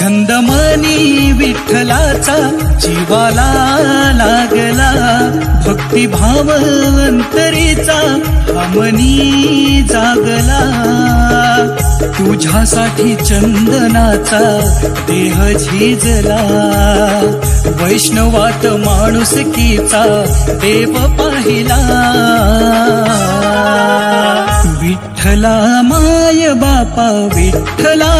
छंदमनी विठ्ठलाचा जीवाला लागला. भक्तिभाव अंतरीचा हमनी जागला. तुझ्यासाठी चंदनाचा देह झिजला. वैष्णवात माणुसकीचा देव पाहिला. विठ्ठला माय बापा विठ्ठला